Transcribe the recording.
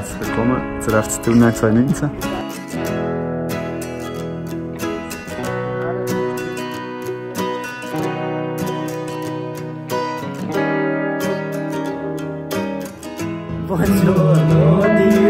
Herzlich willkommen zur FC Thurnau 2019. Buongiorno.